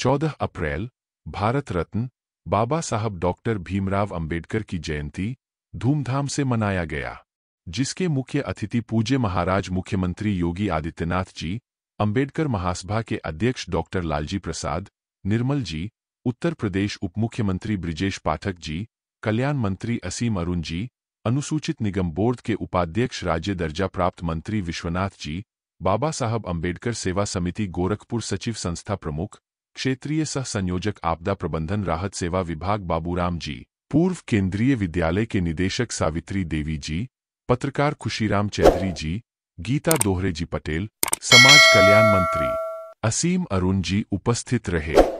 चौदह अप्रैल, भारत रत्न, बाबा साहब डॉक्टर भीमराव अंबेडकर की जयंती, धूमधाम से मनाया गया, जिसके मुख्य अतिथि पूज्य महाराज मुख्यमंत्री योगी आदित्यनाथ जी, अंबेडकर महासभा के अध्यक्ष डॉक्टर लालजी प्रसाद, निर्मल जी, उत्तर प्रदेश उप मुख्यमंत्री ब्रिजेश पाठक जी, कल्याण मंत्री असीम अरुण जी, अनुसूचित निगम बोर्ड के उपाध्यक्ष राज्य दर्जा प्राप्त मंत्री विश्वनाथ जी, बाबा साहब अंबेडकर सेवा समिति गोरखपुर सचिव संस्था प्रमुख क्षेत्रीय सह संयोजक आपदा प्रबंधन राहत सेवा विभाग बाबूराम जी, पूर्व केंद्रीय विद्यालय के निदेशक सावित्री देवी जी, पत्रकार खुशीराम चौधरी जी, गीता दोहरे जी पटेल, समाज कल्याण मंत्री असीम अरुण जी उपस्थित रहे।